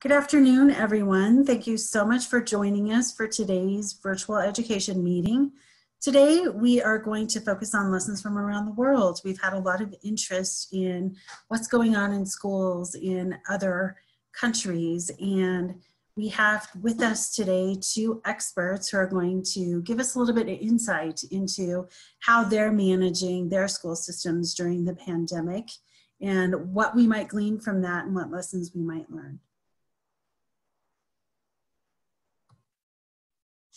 Good afternoon, everyone. Thank you so much for joining us for today's virtual education meeting. Today, we are going to focus on lessons from around the world. We've had a lot of interest in what's going on in schools in other countries, and we have with us today two experts who are going to give us a little bit of insight into how they're managing their school systems during the pandemic and what we might glean from that and what lessons we might learn.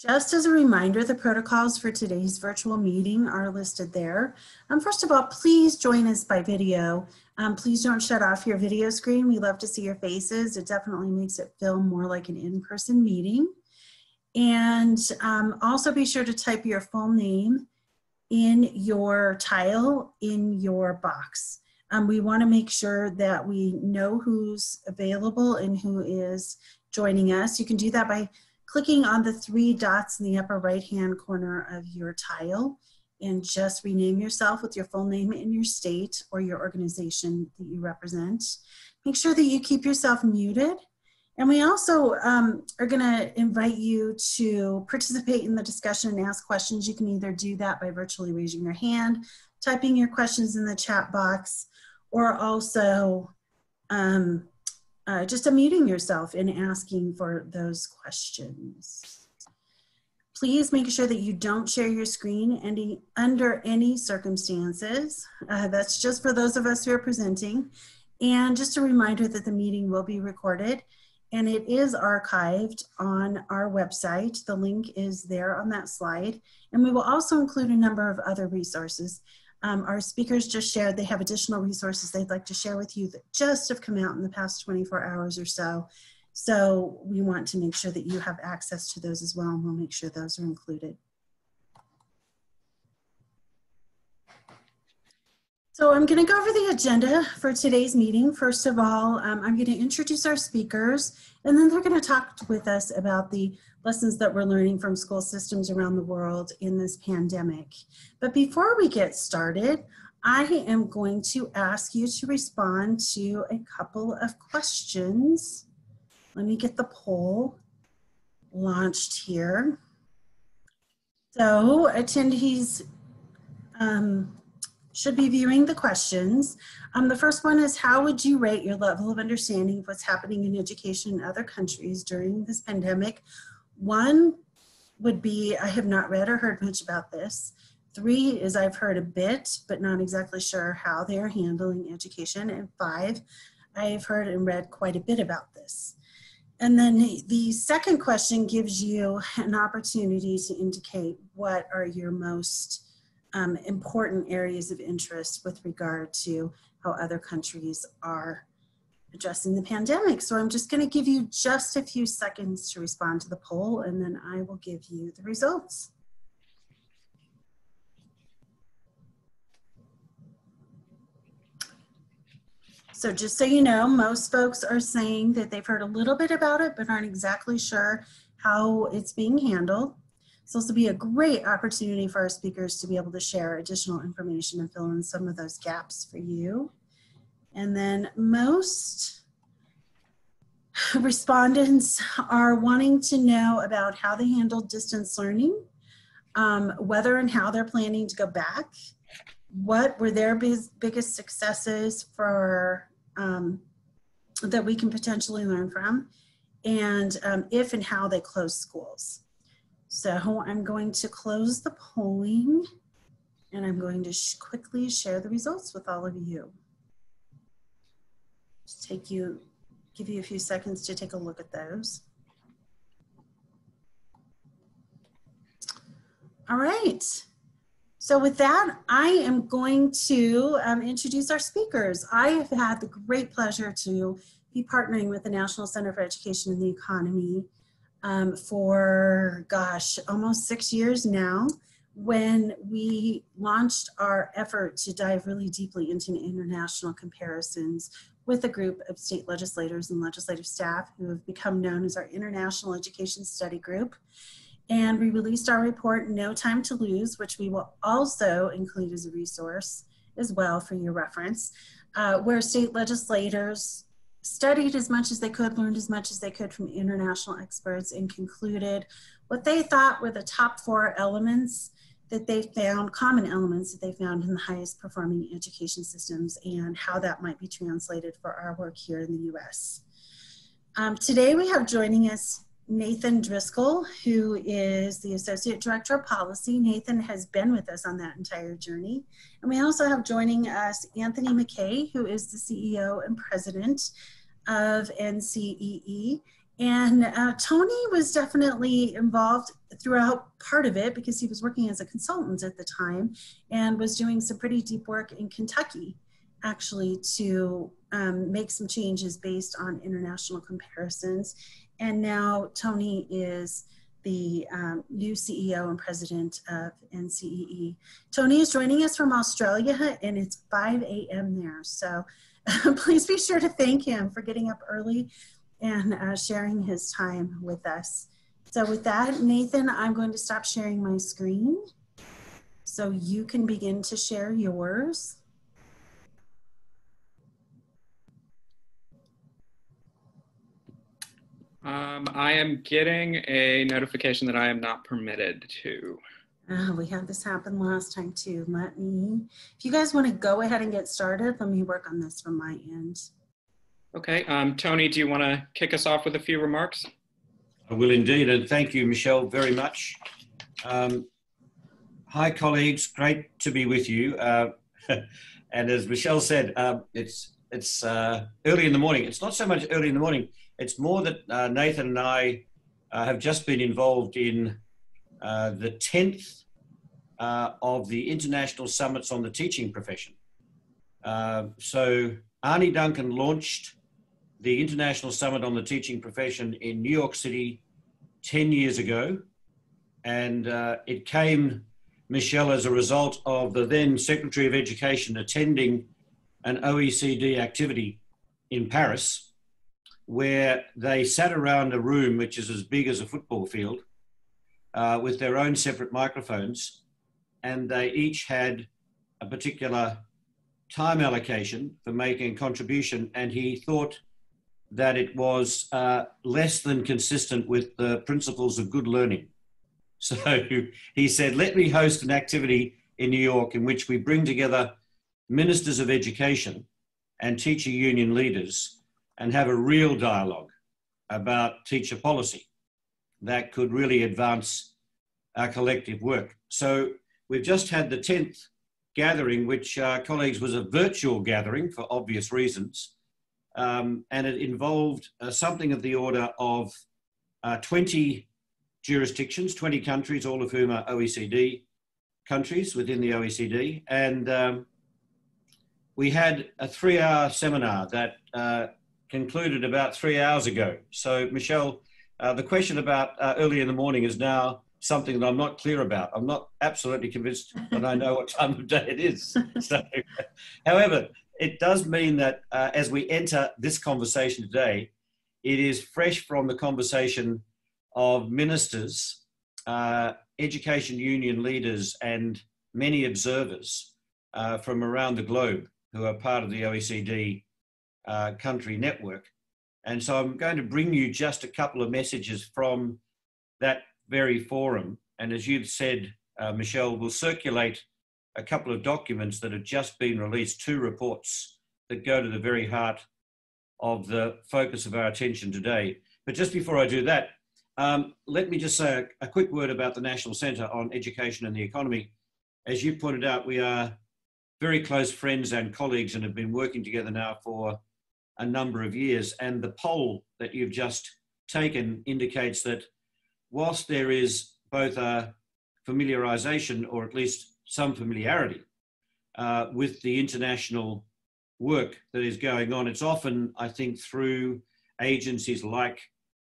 Just as a reminder, the protocols for today's virtual meeting are listed there. Um, first of all, please join us by video. Um, please don't shut off your video screen. We love to see your faces. It definitely makes it feel more like an in-person meeting. And um, also be sure to type your full name in your tile in your box. Um, we wanna make sure that we know who's available and who is joining us. You can do that by clicking on the three dots in the upper right hand corner of your tile and just rename yourself with your full name and your state or your organization that you represent. Make sure that you keep yourself muted. And we also um, are going to invite you to participate in the discussion and ask questions. You can either do that by virtually raising your hand, typing your questions in the chat box, or also um, uh, just unmuting yourself and asking for those questions. Please make sure that you don't share your screen any, under any circumstances. Uh, that's just for those of us who are presenting. And just a reminder that the meeting will be recorded and it is archived on our website. The link is there on that slide. And we will also include a number of other resources um, our speakers just shared they have additional resources they'd like to share with you that just have come out in the past 24 hours or so. So we want to make sure that you have access to those as well, and we'll make sure those are included. So I'm going to go over the agenda for today's meeting. First of all, um, I'm going to introduce our speakers, and then they're going to talk with us about the lessons that we're learning from school systems around the world in this pandemic. But before we get started, I am going to ask you to respond to a couple of questions. Let me get the poll launched here. So attendees um, should be viewing the questions. Um, the first one is how would you rate your level of understanding of what's happening in education in other countries during this pandemic one would be I have not read or heard much about this. Three is I've heard a bit, but not exactly sure how they are handling education. And five, I've heard and read quite a bit about this. And then the second question gives you an opportunity to indicate what are your most um, important areas of interest with regard to how other countries are addressing the pandemic. So I'm just going to give you just a few seconds to respond to the poll and then I will give you the results. So just so you know, most folks are saying that they've heard a little bit about it, but aren't exactly sure how it's being handled. So this will be a great opportunity for our speakers to be able to share additional information and fill in some of those gaps for you. And then most respondents are wanting to know about how they handled distance learning, um, whether and how they're planning to go back, what were their biggest successes for um, that we can potentially learn from, and um, if and how they close schools. So I'm going to close the polling and I'm going to sh quickly share the results with all of you Just take you, give you a few seconds to take a look at those. All right. So with that, I am going to um, introduce our speakers. I have had the great pleasure to be partnering with the National Center for Education and the Economy um, for, gosh, almost six years now when we launched our effort to dive really deeply into international comparisons with a group of state legislators and legislative staff who have become known as our International Education Study Group. And we released our report, No Time to Lose, which we will also include as a resource as well for your reference, uh, where state legislators studied as much as they could, learned as much as they could from international experts, and concluded what they thought were the top four elements that they found, common elements that they found in the highest performing education systems, and how that might be translated for our work here in the US. Um, today we have joining us Nathan Driskell, who is the Associate Director of Policy. Nathan has been with us on that entire journey. And we also have joining us Anthony Mackay, who is the CEO and President of NCEE. And uh, Tony was definitely involved throughout part of it because he was working as a consultant at the time and was doing some pretty deep work in Kentucky actually to um, make some changes based on international comparisons and now Tony is the um, new CEO and president of NCEE. Tony is joining us from Australia and it's 5 a.m. there. So please be sure to thank him for getting up early and uh, sharing his time with us. So with that, Nathan, I'm going to stop sharing my screen so you can begin to share yours. Um, I am getting a notification that I am not permitted to. Uh, we had this happen last time too. Let me, if you guys want to go ahead and get started, let me work on this from my end. Okay, um, Tony, do you want to kick us off with a few remarks? I will indeed, and thank you, Michelle, very much. Um, hi, colleagues, great to be with you. Uh, and as Michelle said, uh, it's it's uh, early in the morning. It's not so much early in the morning. It's more that uh, Nathan and I uh, have just been involved in uh, the 10th uh, of the International Summits on the Teaching Profession. Uh, so Arne Duncan launched the International Summit on the Teaching Profession in New York City 10 years ago. And uh, it came, Michelle, as a result of the then Secretary of Education attending an OECD activity in Paris where they sat around a room which is as big as a football field uh, with their own separate microphones, and they each had a particular time allocation for making a contribution, and he thought that it was uh, less than consistent with the principles of good learning. So he said, Let me host an activity in New York in which we bring together ministers of education and teacher union leaders and have a real dialogue about teacher policy that could really advance our collective work. So we've just had the 10th gathering, which, uh, colleagues, was a virtual gathering for obvious reasons. Um, and it involved uh, something of the order of uh, 20 jurisdictions, 20 countries, all of whom are OECD countries within the OECD. And um, we had a three hour seminar that uh, concluded about three hours ago. So, Michelle, uh, the question about uh, early in the morning is now something that I'm not clear about. I'm not absolutely convinced that I know what time of day it is. So, however, it does mean that uh, as we enter this conversation today, it is fresh from the conversation of ministers, uh, education union leaders, and many observers uh, from around the globe who are part of the OECD uh, country network. And so I'm going to bring you just a couple of messages from that very forum. And as you've said, uh, Michelle, we'll circulate a couple of documents that have just been released, two reports that go to the very heart of the focus of our attention today. But just before I do that, um, let me just say a, a quick word about the National Centre on Education and the Economy. As you pointed out, we are very close friends and colleagues and have been working together now for a number of years. And the poll that you've just taken indicates that whilst there is both a familiarization or at least some familiarity uh, with the international work that is going on, it's often, I think, through agencies like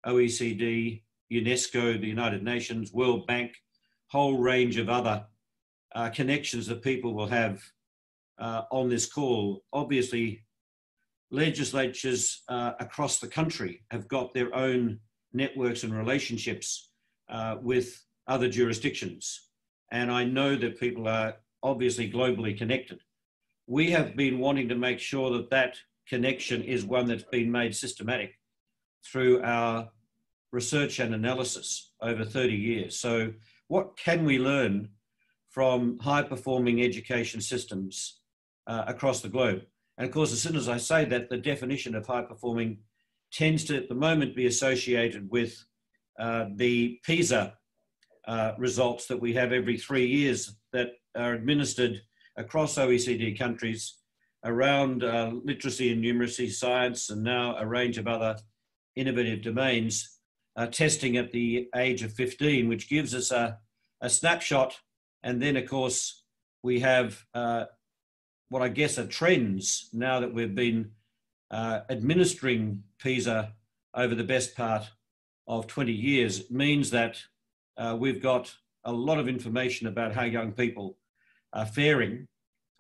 OECD, UNESCO, the United Nations, World Bank, whole range of other uh, connections that people will have uh, on this call. Obviously, legislatures uh, across the country have got their own networks and relationships uh, with other jurisdictions. And I know that people are obviously globally connected. We have been wanting to make sure that that connection is one that's been made systematic through our research and analysis over 30 years. So, what can we learn from high performing education systems uh, across the globe? And of course, as soon as I say that, the definition of high performing tends to, at the moment, be associated with uh, the PISA uh, results that we have every three years that are administered across OECD countries around uh, literacy and numeracy, science, and now a range of other innovative domains, uh, testing at the age of 15, which gives us a, a snapshot. And then, of course, we have uh, what I guess are trends now that we've been uh, administering PISA over the best part of 20 years, means that uh, we've got a lot of information about how young people are faring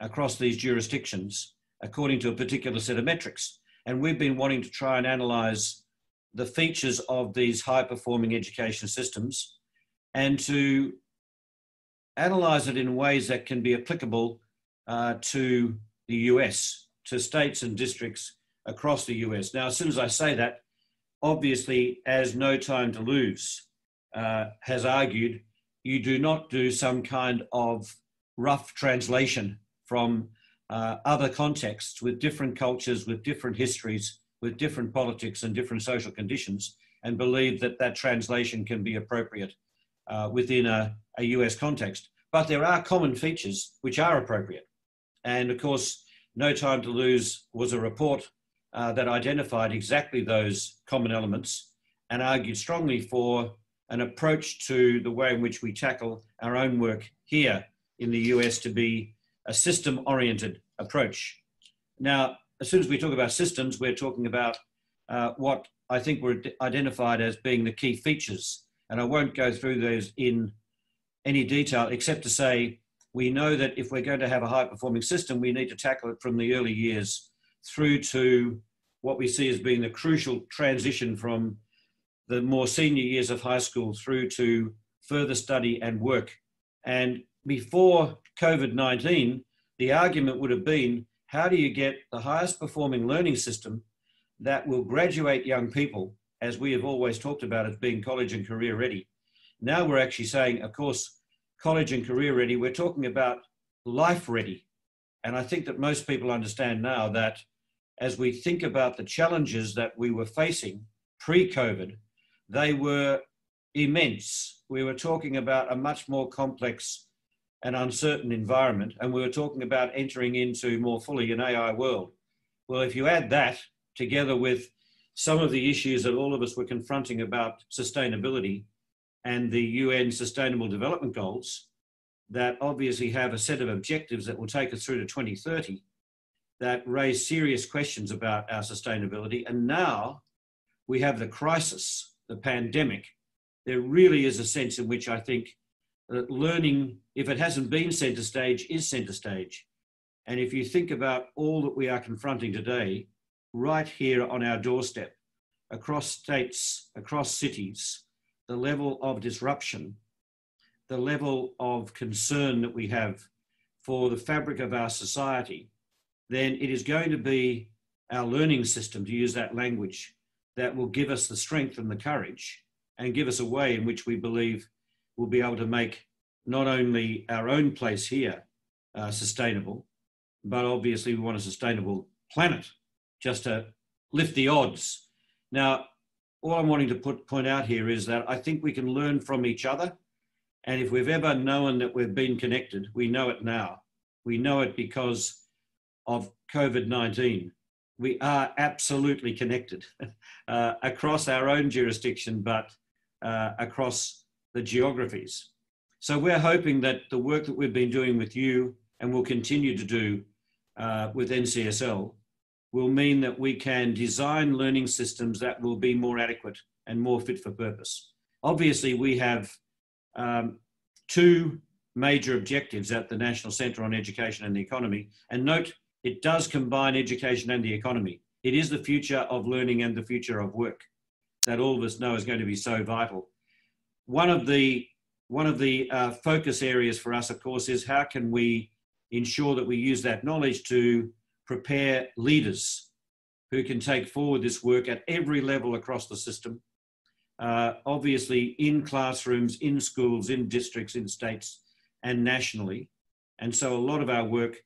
across these jurisdictions according to a particular set of metrics. And we've been wanting to try and analyze the features of these high performing education systems and to analyze it in ways that can be applicable uh, to the US, to states and districts across the US. Now, as soon as I say that, obviously, as No Time to Lose uh, has argued, you do not do some kind of rough translation from uh, other contexts with different cultures, with different histories, with different politics and different social conditions, and believe that that translation can be appropriate uh, within a, a US context. But there are common features which are appropriate. And of course, No Time to Lose was a report uh, that identified exactly those common elements and argued strongly for an approach to the way in which we tackle our own work here in the US to be a system oriented approach. Now, as soon as we talk about systems, we're talking about uh, what I think were identified as being the key features. And I won't go through those in any detail, except to say we know that if we're going to have a high performing system, we need to tackle it from the early years through to what we see as being the crucial transition from the more senior years of high school through to further study and work. And before COVID 19, the argument would have been how do you get the highest performing learning system that will graduate young people, as we have always talked about as being college and career ready? Now we're actually saying, of course, college and career ready, we're talking about life ready. And I think that most people understand now that as we think about the challenges that we were facing pre COVID, they were immense. We were talking about a much more complex and uncertain environment, and we were talking about entering into more fully an AI world. Well, if you add that together with some of the issues that all of us were confronting about sustainability and the UN Sustainable Development Goals, that obviously have a set of objectives that will take us through to 2030 that raise serious questions about our sustainability. And now we have the crisis, the pandemic. There really is a sense in which I think that learning, if it hasn't been centre stage, is centre stage. And if you think about all that we are confronting today, right here on our doorstep, across states, across cities, the level of disruption, the level of concern that we have for the fabric of our society, then it is going to be our learning system, to use that language, that will give us the strength and the courage and give us a way in which we believe we'll be able to make not only our own place here uh, sustainable, but obviously we want a sustainable planet just to lift the odds. Now, all I'm wanting to put, point out here is that I think we can learn from each other. And if we've ever known that we've been connected, we know it now. We know it because of COVID 19. We are absolutely connected uh, across our own jurisdiction, but uh, across the geographies. So we're hoping that the work that we've been doing with you and will continue to do uh, with NCSL will mean that we can design learning systems that will be more adequate and more fit for purpose. Obviously, we have um, two major objectives at the National Centre on Education and the Economy. And note, it does combine education and the economy. It is the future of learning and the future of work that all of us know is going to be so vital. One of the one of the uh, focus areas for us, of course, is how can we ensure that we use that knowledge to prepare leaders who can take forward this work at every level across the system. Uh, obviously, in classrooms, in schools, in districts, in states, and nationally. And so, a lot of our work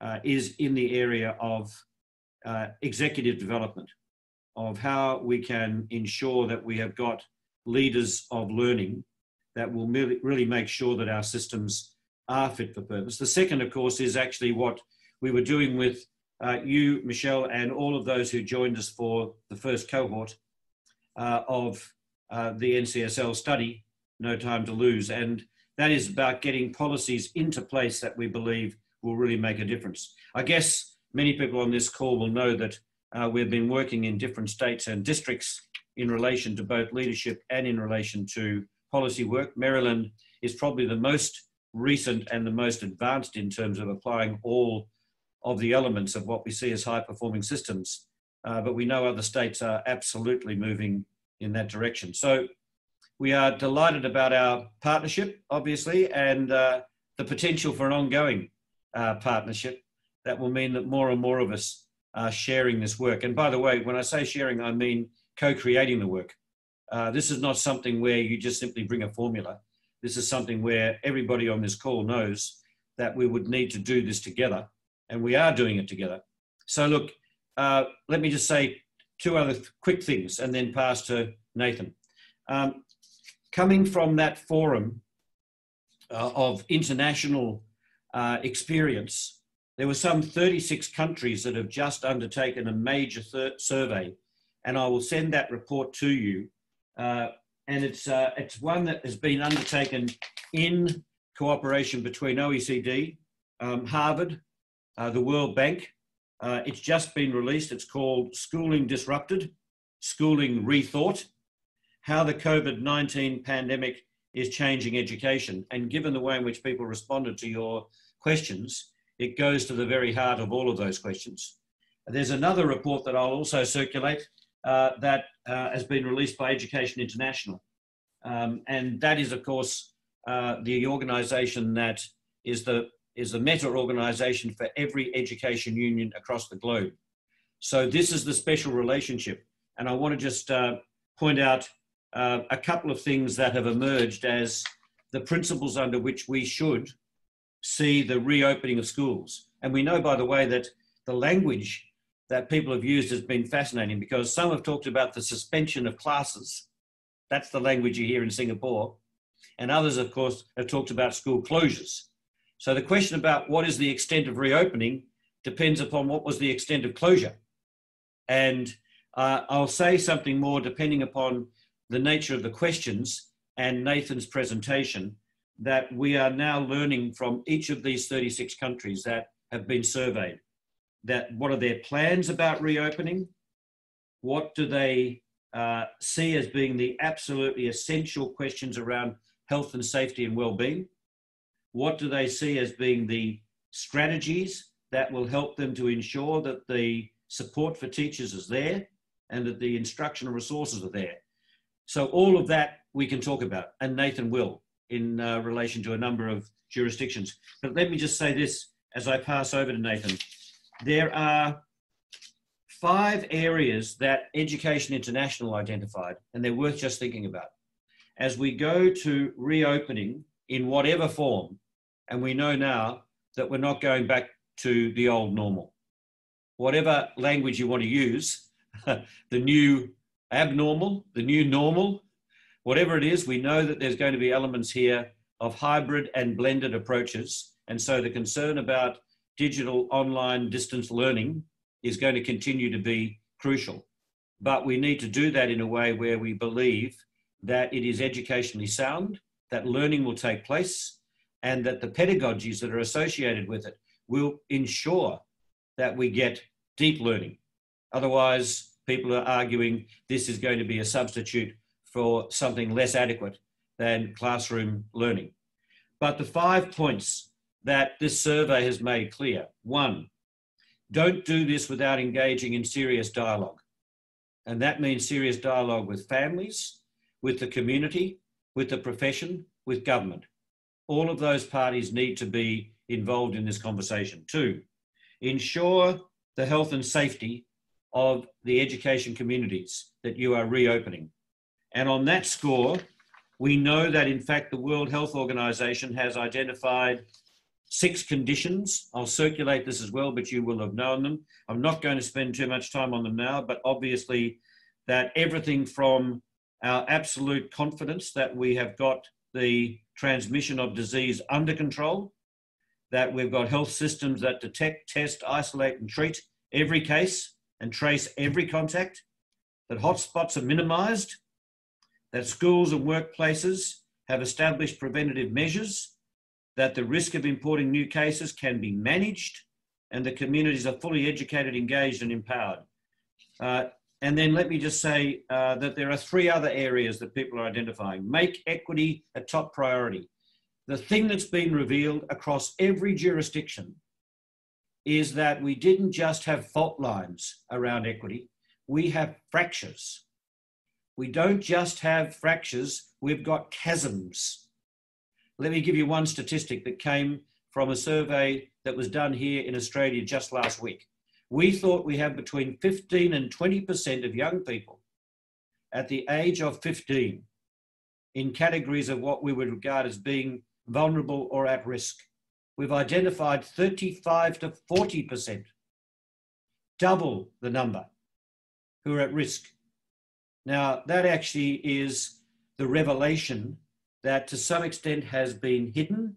uh, is in the area of uh, executive development, of how we can ensure that we have got leaders of learning that will really make sure that our systems are fit for purpose. The second, of course, is actually what we were doing with uh, you, Michelle, and all of those who joined us for the first cohort uh, of uh, the NCSL study, No Time to Lose. And that is about getting policies into place that we believe will really make a difference. I guess many people on this call will know that uh, we've been working in different states and districts in relation to both leadership and in relation to policy work. Maryland is probably the most recent and the most advanced in terms of applying all of the elements of what we see as high performing systems. Uh, but we know other states are absolutely moving in that direction. So we are delighted about our partnership, obviously, and uh, the potential for an ongoing uh, partnership that will mean that more and more of us are sharing this work. And by the way, when I say sharing, I mean co creating the work. Uh, this is not something where you just simply bring a formula. This is something where everybody on this call knows that we would need to do this together, and we are doing it together. So, look, uh, let me just say two other th- quick things and then pass to Nathan. Um, coming from that forum uh, of international uh, experience, there were some 36 countries that have just undertaken a major survey, and I will send that report to you. Uh, and it's, uh, it's one that has been undertaken in cooperation between OECD, um, Harvard, uh, the World Bank. Uh, it's just been released. It's called Schooling Disrupted, Schooling Rethought, How the COVID-19 Pandemic is Changing Education. And given the way in which people responded to your questions, it goes to the very heart of all of those questions. There's another report that I'll also circulate uh, that uh, has been released by Education International. Um, and that is, of course, uh, the organization that is the, is the meta organization for every education union across the globe. So this is the special relationship. And I want to just uh, point out uh, a couple of things that have emerged as the principles under which we should see the reopening of schools. And we know, by the way, that the language that people have used has been fascinating because some have talked about the suspension of classes. That's the language you hear in Singapore. And others, of course, have talked about school closures. So the question about what is the extent of reopening depends upon what was the extent of closure. And uh, I'll say something more depending upon the nature of the questions and Nathan's presentation that we are now learning from each of these 36 countries that have been surveyed that what are their plans about reopening? What do they uh, see as being the absolutely essential questions around health and safety and well-being? What do they see as being the strategies that will help them to ensure that the support for teachers is there and that the instructional resources are there? So all of that we can talk about, and Nathan will in uh, relation to a number of jurisdictions. But let me just say this as I pass over to Nathan there are five areas that Education International identified, and they're worth just thinking about. As we go to reopening in whatever form, and we know now that we're not going back to the old normal. Whatever language you want to use, the new abnormal, the new normal, whatever it is, we know that there's going to be elements here of hybrid and blended approaches. And so the concern about digital online distance learning is going to continue to be crucial. But we need to do that in a way where we believe that it is educationally sound, that learning will take place, and that the pedagogies that are associated with it will ensure that we get deep learning. Otherwise, people are arguing this is going to be a substitute for something less adequate than classroom learning. But the five points that this survey has made clear. One, don't do this without engaging in serious dialogue. And that means serious dialogue with families, with the community, with the profession, with government. All of those parties need to be involved in this conversation. Two, ensure the health and safety of the education communities that you are reopening. And on that score, we know that in fact the World Health Organization has identified six conditions. I'll circulate this as well, but you will have known them. I'm not going to spend too much time on them now, but obviously that everything from our absolute confidence that we have got the transmission of disease under control, that we've got health systems that detect, test, isolate, and treat every case and trace every contact, that hotspots are minimized, that schools and workplaces have established preventative measures, that the risk of importing new cases can be managed, and the communities are fully educated, engaged, and empowered. Uh, and then let me just say uh, that there are three other areas that people are identifying. Make equity a top priority. The thing that's been revealed across every jurisdiction is that we didn't just have fault lines around equity, we have fractures. We don't just have fractures, we've got chasms. Let me give you one statistic that came from a survey that was done here in Australia just last week. We thought we have between 15 and 20% of young people at the age of 15 in categories of what we would regard as being vulnerable or at risk. We've identified 35 to 40%, double the number who are at risk. Now, that actually is the revelation that to some extent has been hidden.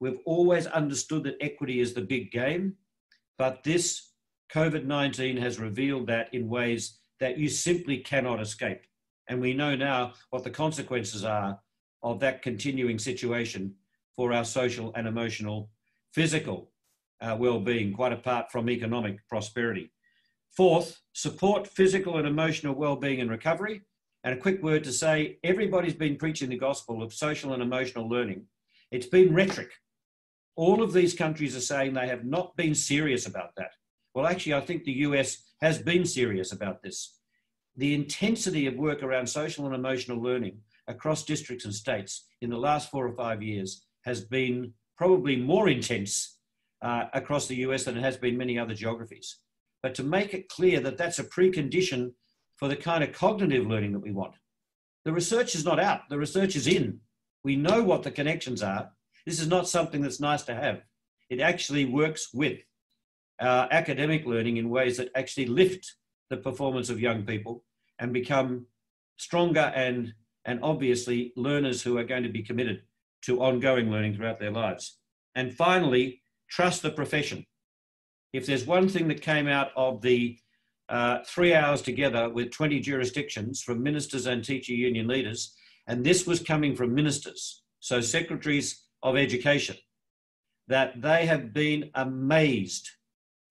We've always understood that equity is the big game, but this COVID 19 has revealed that in ways that you simply cannot escape. And we know now what the consequences are of that continuing situation for our social and emotional, physical uh, well being, quite apart from economic prosperity. Fourth, support physical and emotional well being and recovery. And a quick word to say everybody's been preaching the gospel of social and emotional learning. It's been rhetoric. All of these countries are saying they have not been serious about that. Well, actually, I think the US has been serious about this. The intensity of work around social and emotional learning across districts and states in the last four or five years has been probably more intense uh, across the US than it has been many other geographies. But to make it clear that that's a precondition for the kind of cognitive learning that we want. The research is not out, the research is in. We know what the connections are. This is not something that's nice to have. It actually works with uh, academic learning in ways that actually lift the performance of young people and become stronger and, and obviously learners who are going to be committed to ongoing learning throughout their lives. And finally, trust the profession. If there's one thing that came out of the uh, three hours together with 20 jurisdictions from ministers and teacher union leaders, and this was coming from ministers, so secretaries of education, that they have been amazed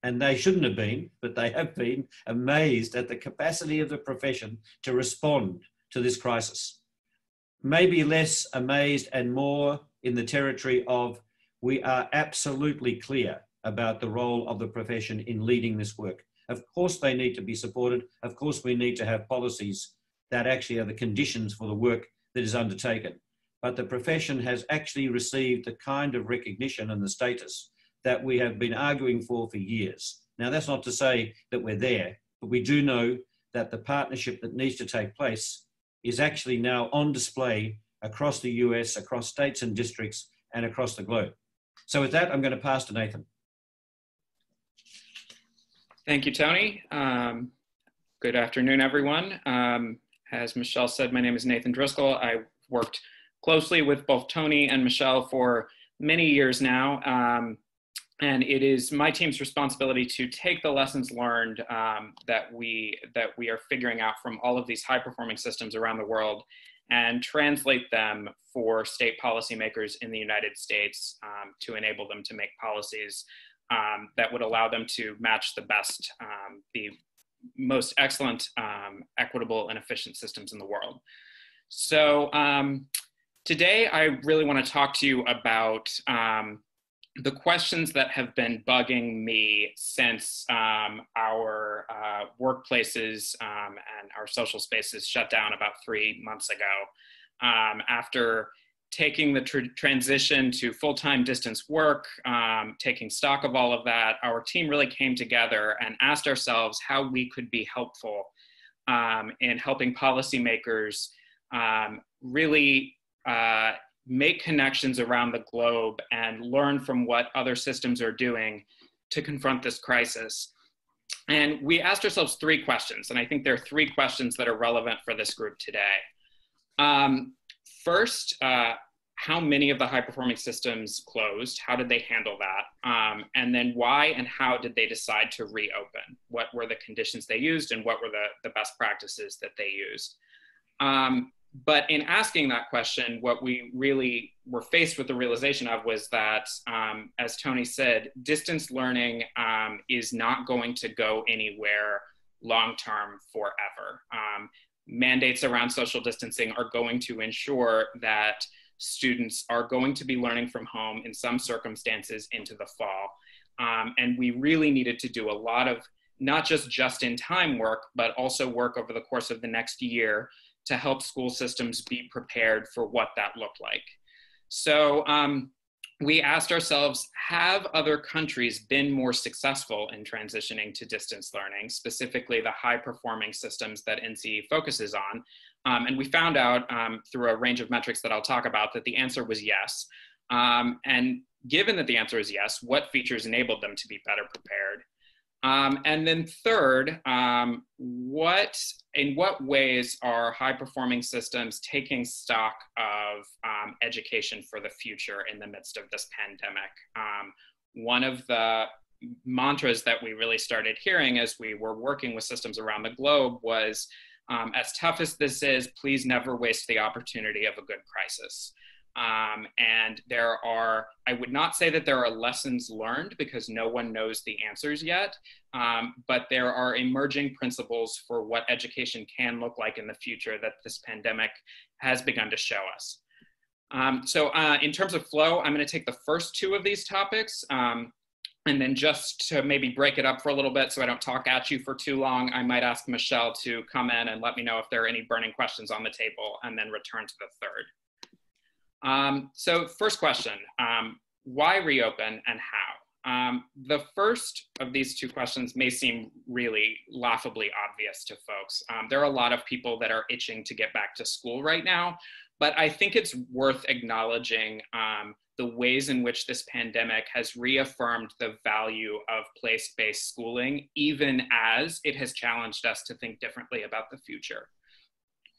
and they shouldn't have been, but they have been amazed at the capacity of the profession to respond to this crisis. Maybe less amazed and more in the territory of we are absolutely clear about the role of the profession in leading this work. Of course, they need to be supported. Of course, we need to have policies that actually are the conditions for the work that is undertaken. But the profession has actually received the kind of recognition and the status that we have been arguing for for years. Now, that's not to say that we're there, but we do know that the partnership that needs to take place is actually now on display across the US, across states and districts, and across the globe. So, with that, I'm going to pass to Nathan. Thank you, Tony. Um, good afternoon, everyone. Um, as Michelle said, my name is Nathan Driskell. I worked closely with both Tony and Michelle for many years now. Um, and it is my team's responsibility to take the lessons learned um, that we that we are figuring out from all of these high performing systems around the world and translate them for state policymakers in the United States um, to enable them to make policies um, that would allow them to match the best, um, the most excellent, um, equitable, and efficient systems in the world. So um, today, I really want to talk to you about the questions that have been bugging me since um, our uh, workplaces um, and our social spaces shut down about three months ago, um, after taking the tr transition to full-time distance work, um, taking stock of all of that, our team really came together and asked ourselves how we could be helpful um, in helping policymakers um, really uh, make connections around the globe and learn from what other systems are doing to confront this crisis. And we asked ourselves three questions, and I think there are three questions that are relevant for this group today. Um, first, uh, how many of the high performing systems closed? How did they handle that? Um, and then why and how did they decide to reopen? What were the conditions they used and what were the, the best practices that they used? Um, but in asking that question, what we really were faced with the realization of was that, um, as Tony said, distance learning um, is not going to go anywhere long term forever. Um, mandates around social distancing are going to ensure that students are going to be learning from home in some circumstances into the fall. Um, and we really needed to do a lot of not just just in time work, but also work over the course of the next year to help school systems be prepared for what that looked like. So um, we asked ourselves, have other countries been more successful in transitioning to distance learning, specifically the high performing systems that NCE focuses on? Um, and we found out um, through a range of metrics that I'll talk about that the answer was yes. Um, and given that the answer is yes, what features enabled them to be better prepared? Um, and then third, um, what in what ways are high performing systems taking stock of um, education for the future in the midst of this pandemic? Um, one of the mantras that we really started hearing as we were working with systems around the globe was, um, as tough as this is, please never waste the opportunity of a good crisis. Um, and there are, I would not say that there are lessons learned because no one knows the answers yet, um, but there are emerging principles for what education can look like in the future that this pandemic has begun to show us. Um, so uh, in terms of flow, I'm gonna take the first two of these topics um, and then just to maybe break it up for a little bit so I don't talk at you for too long, I might ask Michelle to come in and let me know if there are any burning questions on the table and then return to the third. Um, so first question, um, why reopen and how? Um, the first of these two questions may seem really laughably obvious to folks. Um, there are a lot of people that are itching to get back to school right now, but I think it's worth acknowledging um, the ways in which this pandemic has reaffirmed the value of place-based schooling, even as it has challenged us to think differently about the future.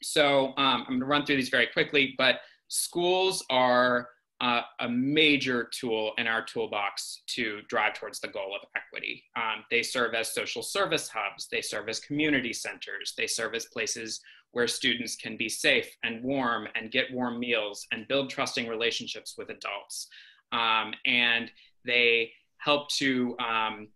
So um, I'm gonna run through these very quickly, but schools are uh, a major tool in our toolbox to drive towards the goal of equity. Um, they serve as social service hubs, they serve as community centers, they serve as places where students can be safe and warm and get warm meals and build trusting relationships with adults. Um, and they help to um,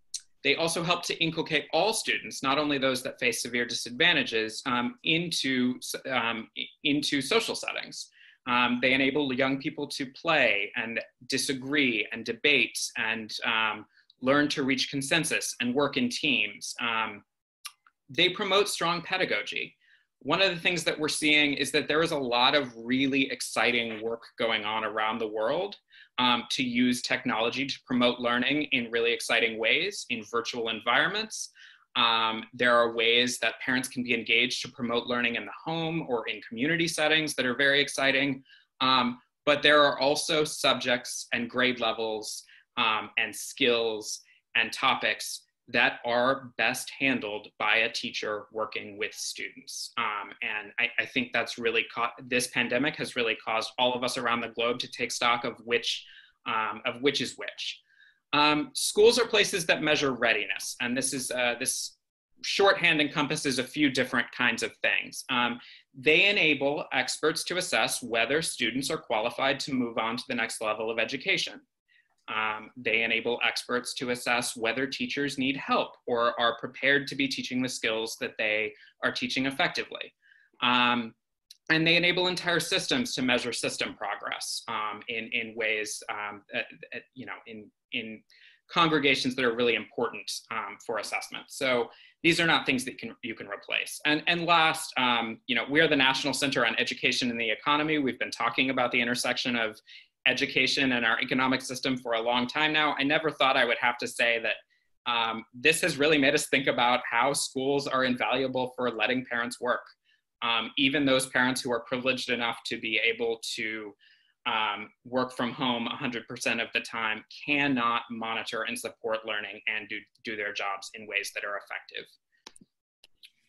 they also help to inculcate all students, not only those that face severe disadvantages, um, into, um, into social settings. Um, they enable young people to play and disagree and debate and um, learn to reach consensus and work in teams. Um, they promote strong pedagogy. One of the things that we're seeing is that there is a lot of really exciting work going on around the world um, to use technology to promote learning in really exciting ways in virtual environments. Um, there are ways that parents can be engaged to promote learning in the home or in community settings that are very exciting. Um, but there are also subjects and grade levels um, and skills and topics that are best handled by a teacher working with students. Um, and I, I, think that's really, caught, this pandemic has really caused all of us around the globe to take stock of which, um, of which is which. Um, schools are places that measure readiness, and this is uh, this shorthand encompasses a few different kinds of things. Um, they enable experts to assess whether students are qualified to move on to the next level of education. Um, they enable experts to assess whether teachers need help or are prepared to be teaching the skills that they are teaching effectively. Um, and they enable entire systems to measure system progress um, in, in ways, um, that, you know, in, in congregations that are really important um, for assessment. So these are not things that can, you can replace. And, and last, um, you know, we are the National Center on Education and the Economy. We've been talking about the intersection of education and our economic system for a long time now. I never thought I would have to say that um, this has really made us think about how schools are invaluable for letting parents work. Um, even those parents who are privileged enough to be able to um, work from home 100% of the time cannot monitor and support learning and do, do their jobs in ways that are effective.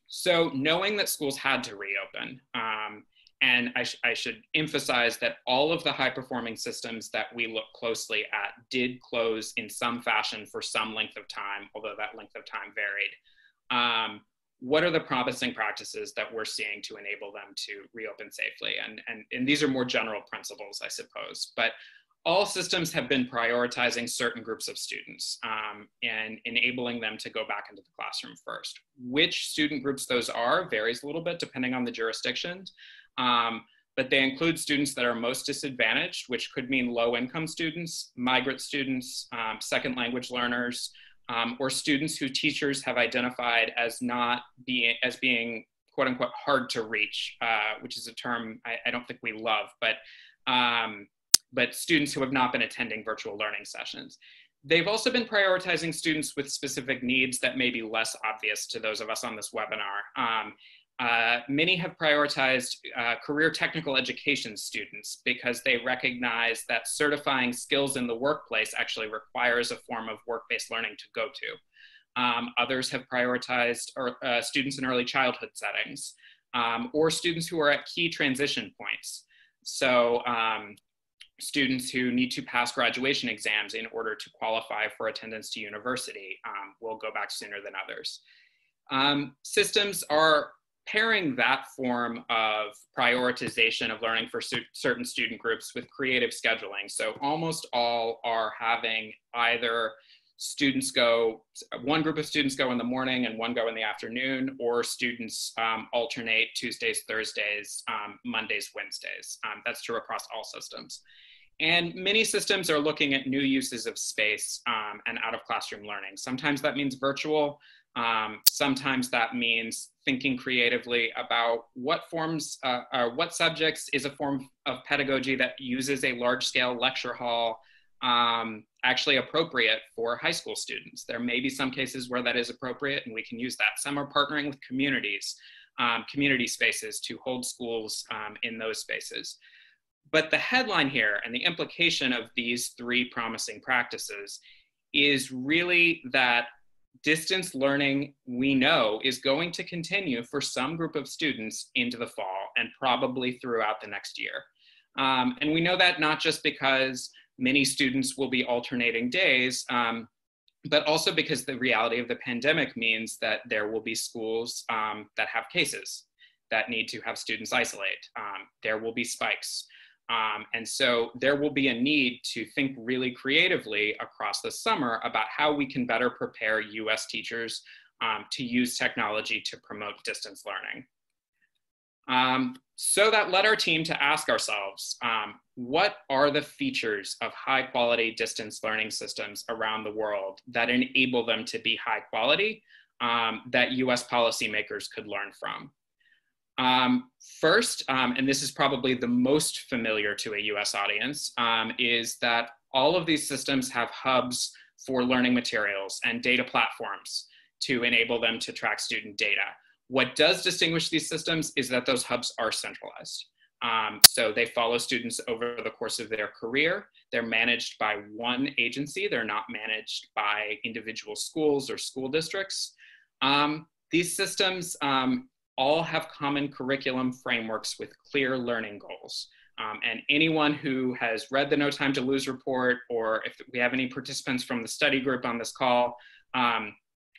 So knowing that schools had to reopen, um, and I, sh I, should emphasize that all of the high performing systems that we look closely at did close in some fashion for some length of time, although that length of time varied. Um, what are the promising practices that we're seeing to enable them to reopen safely? And, and, and these are more general principles, I suppose. But all systems have been prioritizing certain groups of students um, and enabling them to go back into the classroom first. Which student groups those are varies a little bit depending on the jurisdiction, um, but they include students that are most disadvantaged, which could mean low income students, migrant students, um, second language learners, um, or students who teachers have identified as not being as being quote unquote hard to reach, uh, which is a term I, I, don't think we love, but um, but students who have not been attending virtual learning sessions. They've also been prioritizing students with specific needs that may be less obvious to those of us on this webinar. Um, uh, many have prioritized uh, career technical education students because they recognize that certifying skills in the workplace actually requires a form of work-based learning to go to. Um, others have prioritized or, uh, students in early childhood settings um, or students who are at key transition points. So um, students who need to pass graduation exams in order to qualify for attendance to university um, will go back sooner than others. Um, systems are pairing that form of prioritization of learning for certain student groups with creative scheduling. So almost all are having either students go, one group of students go in the morning and one go in the afternoon, or students um, alternate Tuesdays, Thursdays, um, Mondays, Wednesdays. Um, that's true across all systems. And many systems are looking at new uses of space um, and out of classroom learning. Sometimes that means virtual, um, sometimes that means thinking creatively about what forms, uh, or what subjects is a form of pedagogy that uses a large scale lecture hall um, actually appropriate for high school students. There may be some cases where that is appropriate and we can use that. Some are partnering with communities, um, community spaces to hold schools um, in those spaces. But the headline here and the implication of these three promising practices is really that distance learning, we know, is going to continue for some group of students into the fall and probably throughout the next year. Um, and we know that not just because many students will be alternating days, um, but also because the reality of the pandemic means that there will be schools um, that have cases that need to have students isolate. Um, there will be spikes. Um, and so there will be a need to think really creatively across the summer about how we can better prepare US teachers um, to use technology to promote distance learning. Um, so that led our team to ask ourselves, um, what are the features of high quality distance learning systems around the world that enable them to be high quality um, that US policymakers could learn from? Um, first, um, and this is probably the most familiar to a US audience, um, is that all of these systems have hubs for learning materials and data platforms to enable them to track student data. What does distinguish these systems is that those hubs are centralized. Um, so they follow students over the course of their career. They're managed by one agency. They're not managed by individual schools or school districts. Um, these systems um, all have common curriculum frameworks with clear learning goals. Um, and anyone who has read the No Time to Lose report, or if we have any participants from the study group on this call, um,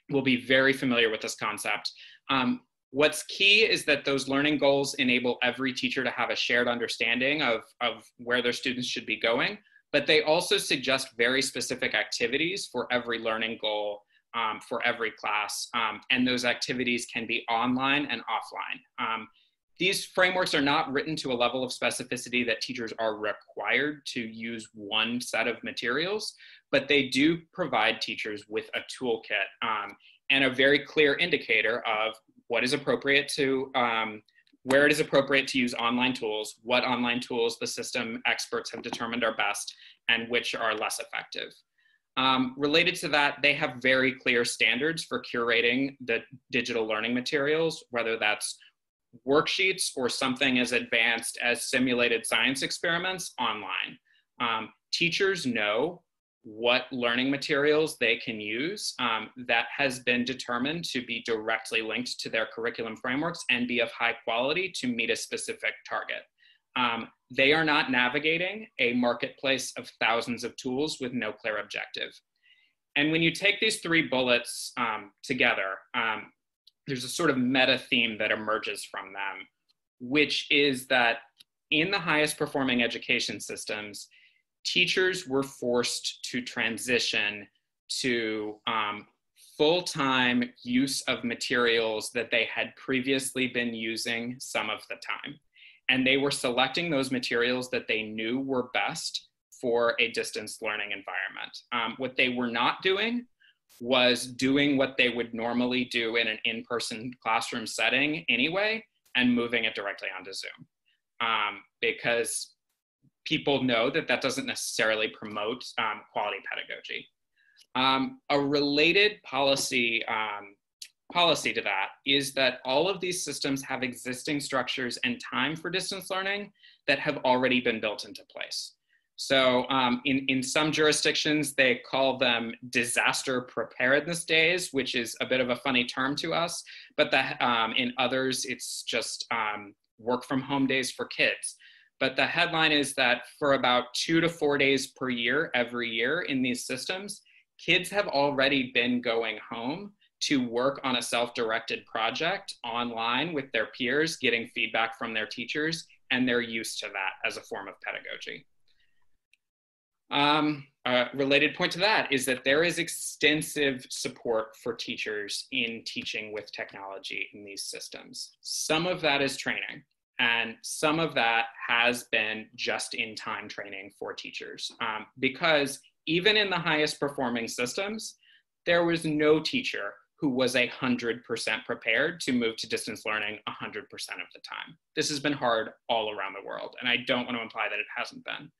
will be very familiar with this concept. Um, what's key is that those learning goals enable every teacher to have a shared understanding of, of where their students should be going, but they also suggest very specific activities for every learning goal um, for every class, um, and those activities can be online and offline. Um, these frameworks are not written to a level of specificity that teachers are required to use one set of materials, but they do provide teachers with a toolkit. Um, and a very clear indicator of what is appropriate to, um, where it is appropriate to use online tools, what online tools the system experts have determined are best, and which are less effective. Um, related to that, they have very clear standards for curating the digital learning materials, whether that's worksheets or something as advanced as simulated science experiments online. Um, teachers know what learning materials they can use um, that has been determined to be directly linked to their curriculum frameworks and be of high quality to meet a specific target. Um, they are not navigating a marketplace of thousands of tools with no clear objective. And when you take these three bullets um, together, um, there's a sort of meta theme that emerges from them, which is that in the highest performing education systems, teachers were forced to transition to um, full-time use of materials that they had previously been using some of the time. And they were selecting those materials that they knew were best for a distance learning environment. Um, what they were not doing was doing what they would normally do in an in-person classroom setting anyway and moving it directly onto Zoom. Um, because people know that that doesn't necessarily promote um, quality pedagogy. Um, a related policy um, policy to that is that all of these systems have existing structures and time for distance learning that have already been built into place. So um, in, in some jurisdictions, they call them disaster preparedness days, which is a bit of a funny term to us, but the, um, in others, it's just um, work from home days for kids. But the headline is that for about two to four days per year, every year in these systems, kids have already been going home to work on a self-directed project online with their peers, getting feedback from their teachers, and they're used to that as a form of pedagogy. Um, a related point to that is that there is extensive support for teachers in teaching with technology in these systems. Some of that is training. And some of that has been just in time training for teachers um, because even in the highest performing systems, there was no teacher who was 100% prepared to move to distance learning 100% of the time. This has been hard all around the world, and I don't want to imply that it hasn't been.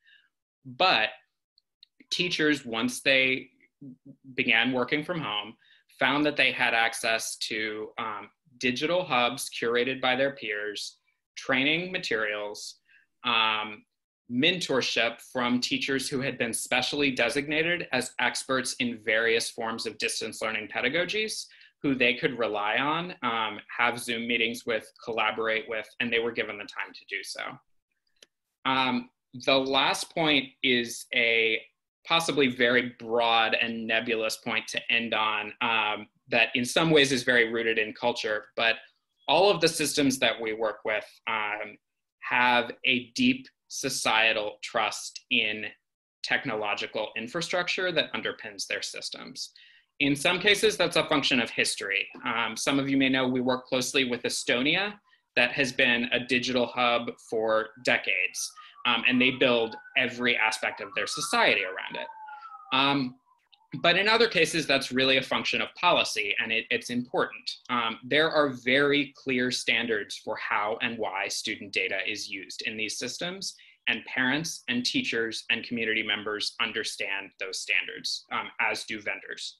But teachers, once they began working from home, found that they had access to um, digital hubs curated by their peers training materials, um, mentorship from teachers who had been specially designated as experts in various forms of distance learning pedagogies who they could rely on, um, have Zoom meetings with, collaborate with, and they were given the time to do so. Um, the last point is a possibly very broad and nebulous point to end on um, that in some ways is very rooted in culture, but all of the systems that we work with um, have a deep societal trust in technological infrastructure that underpins their systems. In some cases, that's a function of history. Um, some of you may know we work closely with Estonia, that has been a digital hub for decades, um, and they build every aspect of their society around it. Um, but in other cases, that's really a function of policy and it, it's important. Um, there are very clear standards for how and why student data is used in these systems and parents and teachers and community members understand those standards, um, as do vendors.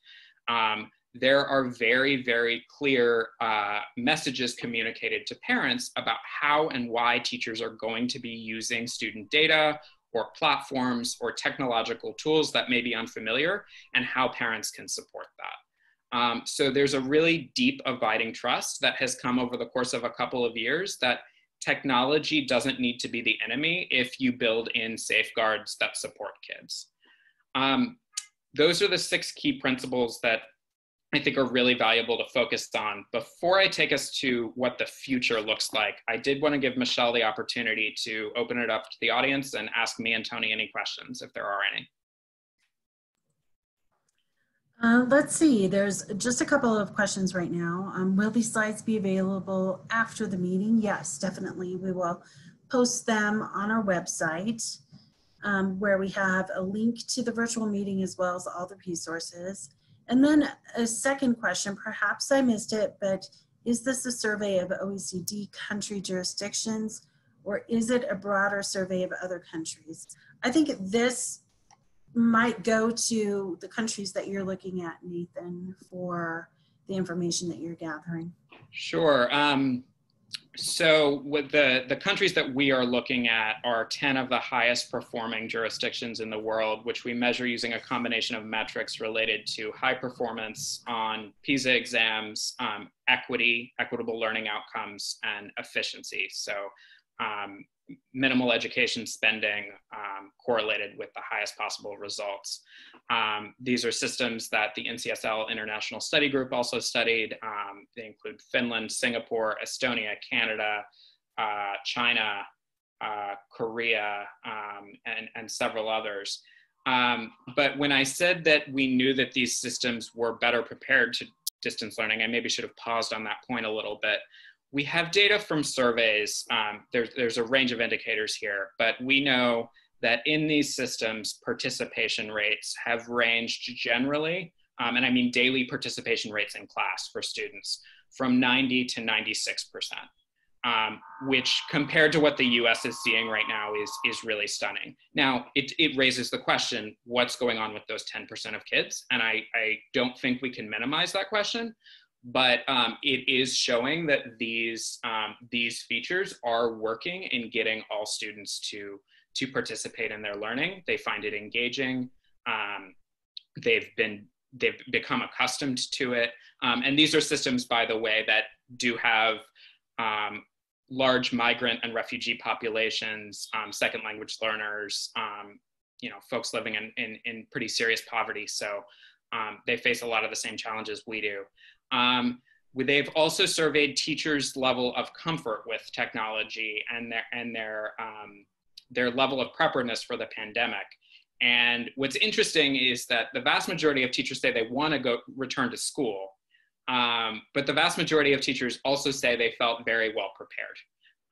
Um, there are very, very clear uh, messages communicated to parents about how and why teachers are going to be using student data or platforms or technological tools that may be unfamiliar and how parents can support that. Um, so there's a really deep abiding trust that has come over the course of a couple of years that technology doesn't need to be the enemy if you build in safeguards that support kids. Um, those are the six key principles that I think are really valuable to focus on. Before I take us to what the future looks like, I did want to give Michelle the opportunity to open it up to the audience and ask me and Tony any questions if there are any. Uh, let's see, there's just a couple of questions right now. Um, will these slides be available after the meeting? Yes, definitely. We will post them on our website um, where we have a link to the virtual meeting as well as all the resources. And then a second question, perhaps I missed it, but is this a survey of OECD country jurisdictions or is it a broader survey of other countries? I think this might go to the countries that you're looking at, Nathan, for the information that you're gathering. Sure. Um, so with the, the countries that we are looking at are 10 of the highest performing jurisdictions in the world, which we measure using a combination of metrics related to high performance on PISA exams, um, equity, equitable learning outcomes, and efficiency. So um, minimal education spending um, correlated with the highest possible results. Um, these are systems that the NCSL International Study Group also studied. Um, they include Finland, Singapore, Estonia, Canada, uh, China, uh, Korea, um, and, and several others. Um, but when I said that we knew that these systems were better prepared to distance learning, I maybe should have paused on that point a little bit we have data from surveys. Um, there's, there's a range of indicators here, but we know that in these systems, participation rates have ranged generally, um, and I mean daily participation rates in class for students, from 90 to 96%, um, which compared to what the US is seeing right now is, is really stunning. Now, it, it raises the question, what's going on with those 10% of kids? And I, I don't think we can minimize that question, but um, it is showing that these um, these features are working in getting all students to to participate in their learning. They find it engaging. Um, they've been they've become accustomed to it, um, and these are systems, by the way, that do have um, large migrant and refugee populations, um, second language learners, you know, folks living in, in, in pretty serious poverty. So they face a lot of the same challenges we do. Um, they've also surveyed teachers' level of comfort with technology and their and their um, their level of preparedness for the pandemic. And what's interesting is that the vast majority of teachers say they want to go return to school, um, but the vast majority of teachers also say they felt very well prepared,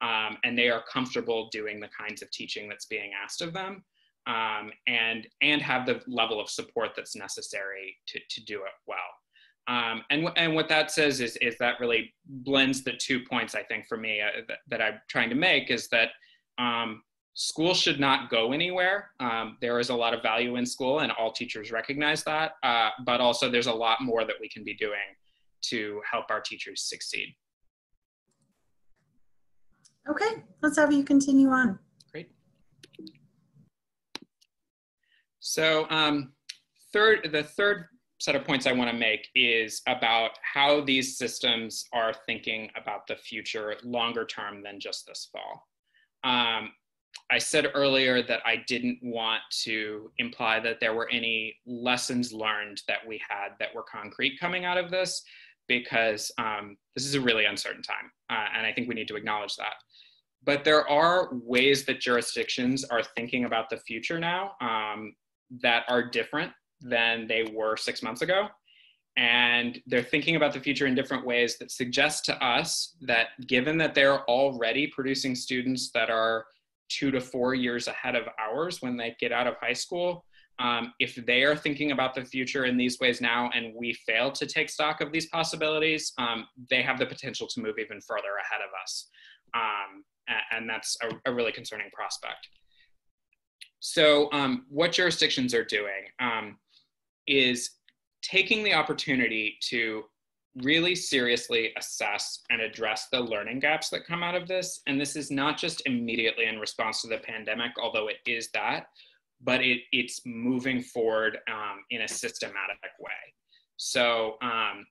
um, and they are comfortable doing the kinds of teaching that's being asked of them, um, and and have the level of support that's necessary to to do it well. Um, and, and what that says is, is that really blends the two points I think for me uh, that, that, I'm trying to make is that um, school should not go anywhere. Um, there is a lot of value in school and all teachers recognize that, uh, but also there's a lot more that we can be doing to help our teachers succeed. Okay, let's have you continue on. Great. So um, third, the third set of points I want to make is about how these systems are thinking about the future longer term than just this fall. Um, I said earlier that I didn't want to imply that there were any lessons learned that we had that were concrete coming out of this, because um, this is a really uncertain time, uh, and I think we need to acknowledge that. But there are ways that jurisdictions are thinking about the future now um, that are different than they were six months ago. And they're thinking about the future in different ways that suggest to us that given that they're already producing students that are two to four years ahead of ours when they get out of high school, um, if they are thinking about the future in these ways now and we fail to take stock of these possibilities, um, they have the potential to move even further ahead of us. Um, and that's a, a, really concerning prospect. So, um, what jurisdictions are doing? Is taking the opportunity to really seriously assess and address the learning gaps that come out of this. And this is not just immediately in response to the pandemic, although it is that, but it, it's moving forward um, in a systematic way. So, um,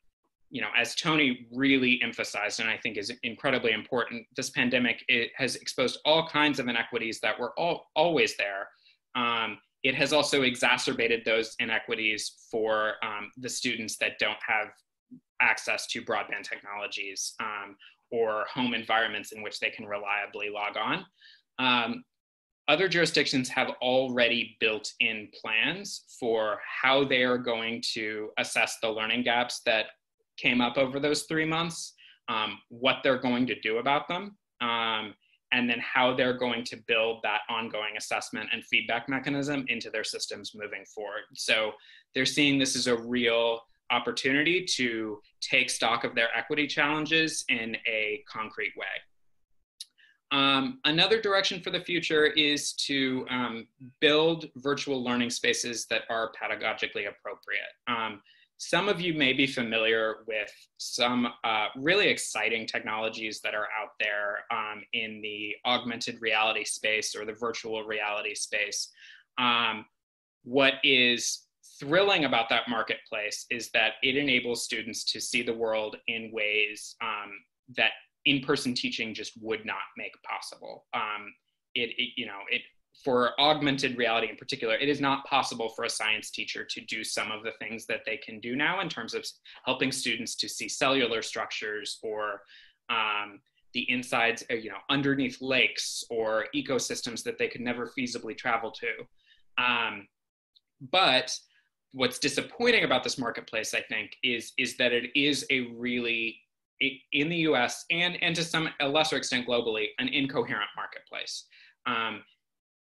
you know, as Tony really emphasized, and I think is incredibly important, this pandemic has exposed all kinds of inequities that were all, always there. Um, it has also exacerbated those inequities for um, the students that don't have access to broadband technologies um, or home environments in which they can reliably log on. Um, other jurisdictions have already built in plans for how they are going to assess the learning gaps that came up over those three months, um, what they're going to do about them, um, and then how they're going to build that ongoing assessment and feedback mechanism into their systems moving forward. So they're seeing this as a real opportunity to take stock of their equity challenges in a concrete way. Um, another direction for the future is to um, build virtual learning spaces that are pedagogically appropriate. Um, some of you may be familiar with some uh, really exciting technologies that are out there um, in the augmented reality space or the virtual reality space. Um, what is thrilling about that marketplace is that it enables students to see the world in ways um, that in-person teaching just would not make possible. Um, it, it, you know, it for augmented reality in particular, it is not possible for a science teacher to do some of the things that they can do now in terms of helping students to see cellular structures or um, the insides, uh, you know, underneath lakes or ecosystems that they could never feasibly travel to. Um, but what's disappointing about this marketplace, I think, is is that it is a really in the U.S. and and to some a lesser extent globally an incoherent marketplace. Um,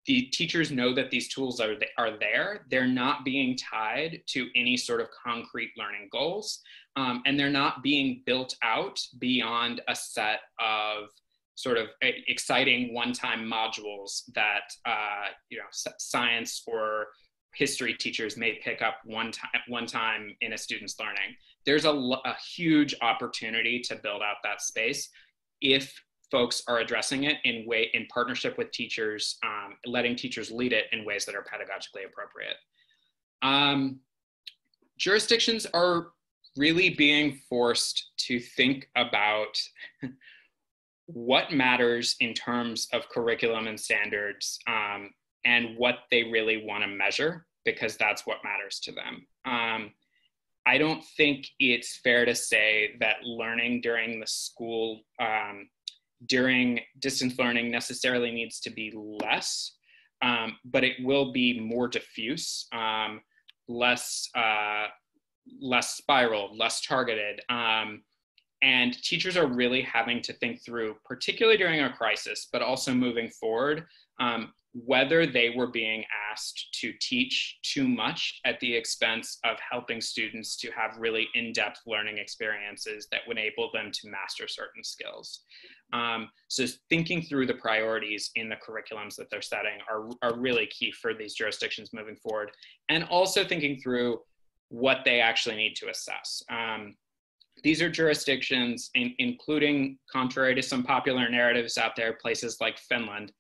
the teachers know that these tools are are there. They're not being tied to any sort of concrete learning goals, um, and they're not being built out beyond a set of sort of exciting one-time modules that uh, you know science or history teachers may pick up one time one time in a student's learning there's a, a huge opportunity to build out that space if folks are addressing it in way in partnership with teachers um, letting teachers lead it in ways that are pedagogically appropriate um, jurisdictions are really being forced to think about what matters in terms of curriculum and standards um, and what they really want to measure because that's what matters to them. Um, I don't think it's fair to say that learning during the school, um, during distance learning, necessarily needs to be less, um, but it will be more diffuse, um, less uh, less spiral, less targeted. Um, and teachers are really having to think through, particularly during a crisis, but also moving forward, um, whether they were being asked to teach too much at the expense of helping students to have really in-depth learning experiences that would enable them to master certain skills. Um, so thinking through the priorities in the curriculums that they're setting are, are really key for these jurisdictions moving forward. And also thinking through what they actually need to assess. Um, these are jurisdictions, in, including, contrary to some popular narratives out there, places like Finland,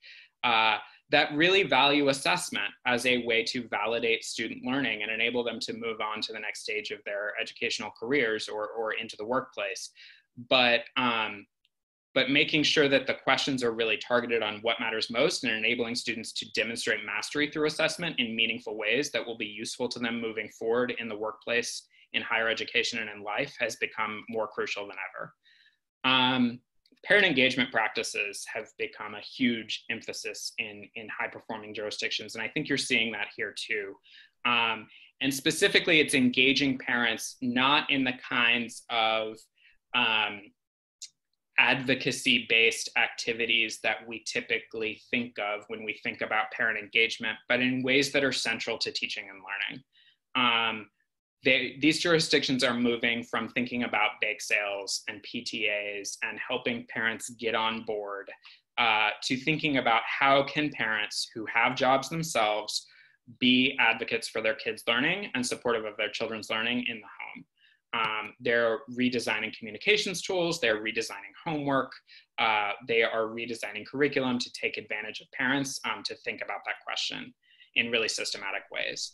uh, that really value assessment as a way to validate student learning and enable them to move on to the next stage of their educational careers or, or into the workplace. But, um, but making sure that the questions are really targeted on what matters most and enabling students to demonstrate mastery through assessment in meaningful ways that will be useful to them moving forward in the workplace, in higher education, and in life has become more crucial than ever. Um, parent engagement practices have become a huge emphasis in, in high performing jurisdictions. And I think you're seeing that here too. Um, and specifically, it's engaging parents not in the kinds of um, advocacy based activities that we typically think of when we think about parent engagement, but in ways that are central to teaching and learning. Um, they, these jurisdictions are moving from thinking about bake sales and PTAs and helping parents get on board uh, to thinking about how can parents who have jobs themselves be advocates for their kids' learning and supportive of their children's learning in the home. Um, they're redesigning communications tools, they're redesigning homework, uh, they are redesigning curriculum to take advantage of parents um, to think about that question in really systematic ways.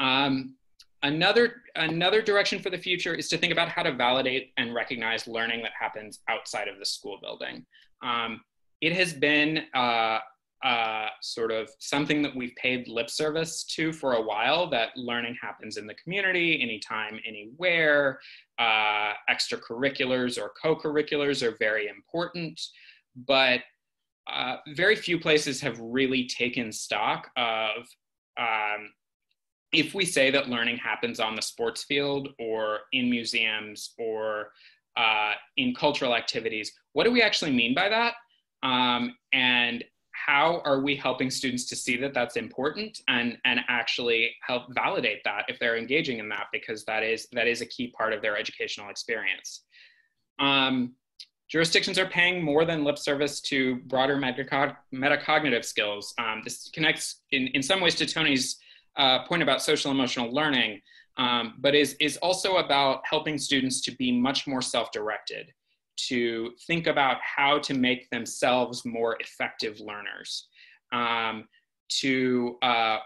Um, Another, another direction for the future is to think about how to validate and recognize learning that happens outside of the school building. Um, it has been uh, uh, sort of something that we've paid lip service to for a while that learning happens in the community anytime, anywhere. Uh, extracurriculars or co curriculars are very important, but uh, very few places have really taken stock of um, if we say that learning happens on the sports field or in museums or uh, in cultural activities, what do we actually mean by that? Um, and how are we helping students to see that that's important and and actually help validate that if they're engaging in that because that is that is a key part of their educational experience. Um, jurisdictions are paying more than lip service to broader metacog- metacognitive skills. Um, this connects in, in some ways to tony's uh, point about social emotional learning um, but is is also about helping students to be much more self-directed to think about how to make themselves more effective learners, um, to uh,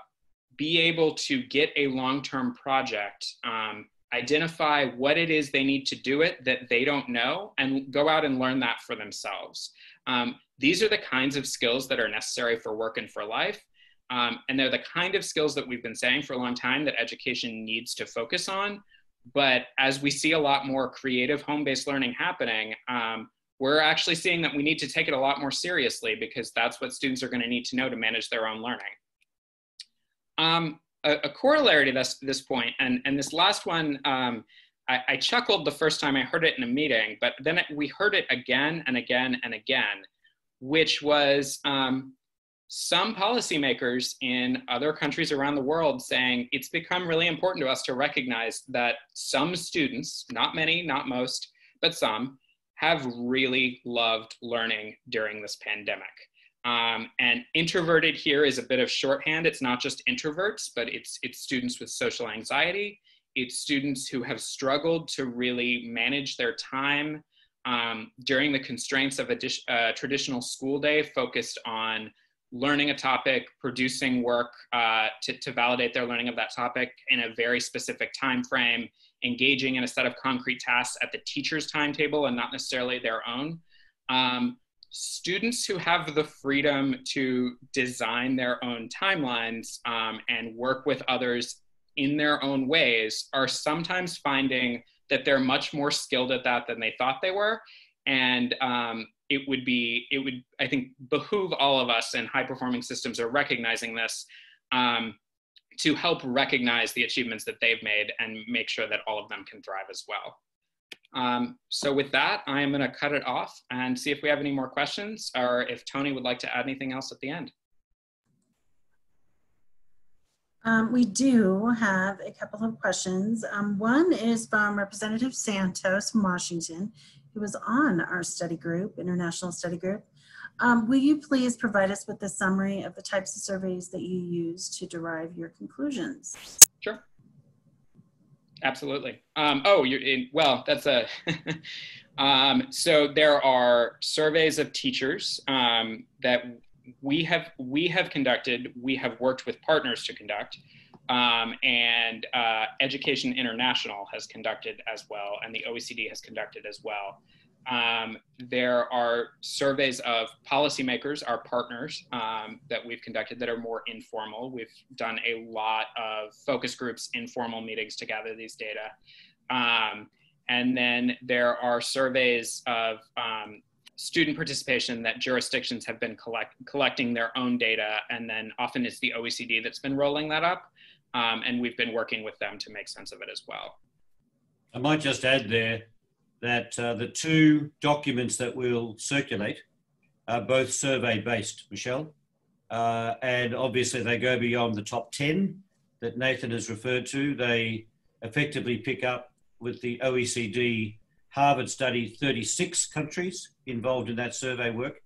be able to get a long term project, um, identify what it is they need to do it that they don't know, and go out and learn that for themselves. Um, these are the kinds of skills that are necessary for work and for life. Um, and they're the kind of skills that we've been saying for a long time that education needs to focus on but as we see a lot more creative home-based learning happening, um, we're actually seeing that we need to take it a lot more seriously because that's what students are going to need to know to manage their own learning. Um, a, a, corollary to this, this point, and, and this last one, um, I, I, chuckled the first time I heard it in a meeting, but then it, we heard it again and again and again, which was um, some policymakers in other countries around the world saying it's become really important to us to recognize that some students, not many, not most, but some, have really loved learning during this pandemic. Um, and introverted here is a bit of shorthand. It's not just introverts, but it's, it's students with social anxiety. It's students who have struggled to really manage their time um, during the constraints of a uh, traditional school day focused on learning a topic, producing work uh, to, to validate their learning of that topic in a very specific time frame, engaging in a set of concrete tasks at the teacher's timetable and not necessarily their own. Um, students who have the freedom to design their own timelines um, and work with others in their own ways are sometimes finding that they're much more skilled at that than they thought they were. And um, it would be it would i think behoove all of us and high performing systems are recognizing this um, to help recognize the achievements that they've made and make sure that all of them can thrive as well. Um, so with that i am going to cut it off and see if we have any more questions or if tony would like to add anything else at the end. Um, we do have a couple of questions. Um, one is from Representative Santos from Washington who was on our study group, international study group. Um, will you please provide us with a summary of the types of surveys that you use to derive your conclusions? Sure. Absolutely. Um, oh, in, well, that's a, um, so there are surveys of teachers um, that we have, we have conducted, we have worked with partners to conduct. Um, and uh, Education International has conducted as well, and the OECD has conducted as well. Um, there are surveys of policymakers, our partners, um, that we've conducted that are more informal. We've done a lot of focus groups, informal meetings to gather these data. Um, and then there are surveys of um, student participation that jurisdictions have been collect, collecting their own data, and then often it's the OECD that's been rolling that up. Um, and we've been working with them to make sense of it as well. I might just add there that uh, the two documents that we'll circulate are both survey based, Michelle. Uh, and obviously, they go beyond the top 10 that Nathan has referred to. They effectively pick up with the OECD Harvard study 36 countries involved in that survey work.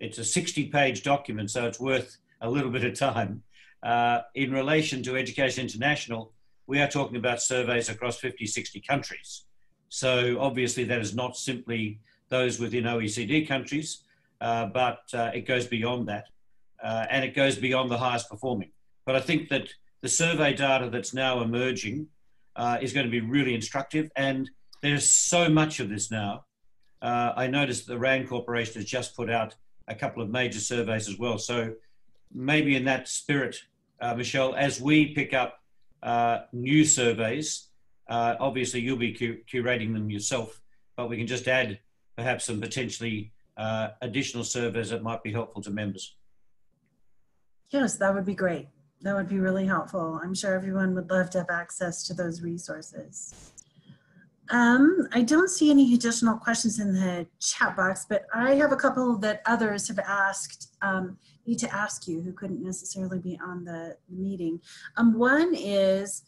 It's a 60 page document, so it's worth a little bit of time. Uh, in relation to Education International, we are talking about surveys across 50, 60 countries. So obviously, that is not simply those within OECD countries, uh, but uh, it goes beyond that. Uh, and it goes beyond the highest performing. But I think that the survey data that's now emerging uh, is going to be really instructive. And there's so much of this now. I noticed that the RAND Corporation has just put out a couple of major surveys as well. So maybe in that spirit, uh, Michelle, as we pick up uh, new surveys, uh, obviously you'll be cu curating them yourself, but we can just add perhaps some potentially uh, additional surveys that might be helpful to members. Yes, that would be great. That would be really helpful. I'm sure everyone would love to have access to those resources. Um, I don't see any additional questions in the chat box, but I have a couple that others have asked um, me to ask you who couldn't necessarily be on the meeting. Um, one is,